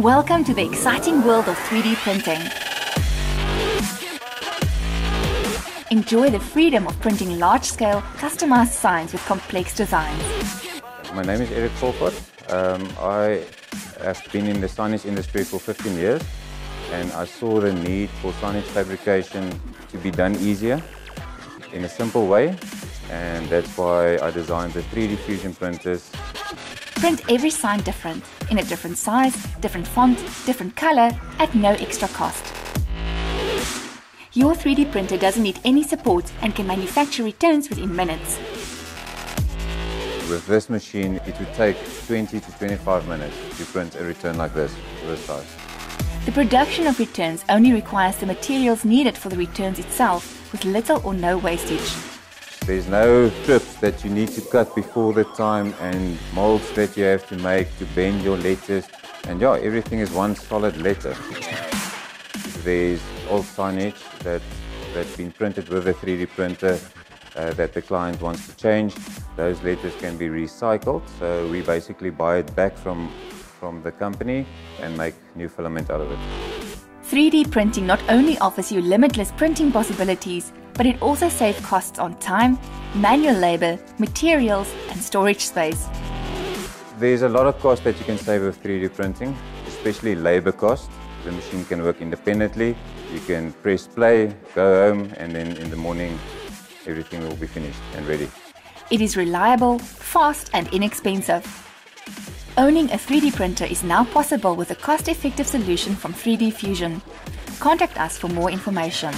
Welcome to the exciting world of 3D printing. Enjoy the freedom of printing large-scale, customized signs with complex designs. My name is Eric Volkot. Um, I have been in the signage industry for 15 years and I saw the need for signage fabrication to be done easier in a simple way and that's why I designed the 3D Fusion printers Print every sign different, in a different size, different font, different color, at no extra cost. Your 3D printer doesn't need any support and can manufacture returns within minutes. With this machine, it would take 20 to 25 minutes to print a return like this, this size. The production of returns only requires the materials needed for the returns itself, with little or no wastage. There's no strips that you need to cut before the time and molds that you have to make to bend your letters. And yeah, everything is one solid letter. There's old signage that, that's been printed with a 3D printer uh, that the client wants to change. Those letters can be recycled. So we basically buy it back from, from the company and make new filament out of it. 3D printing not only offers you limitless printing possibilities, but it also saves costs on time, manual labor, materials, and storage space. There's a lot of cost that you can save with 3D printing, especially labor cost. The machine can work independently. You can press play, go home, and then in the morning, everything will be finished and ready. It is reliable, fast, and inexpensive. Owning a 3D printer is now possible with a cost effective solution from 3D Fusion. Contact us for more information.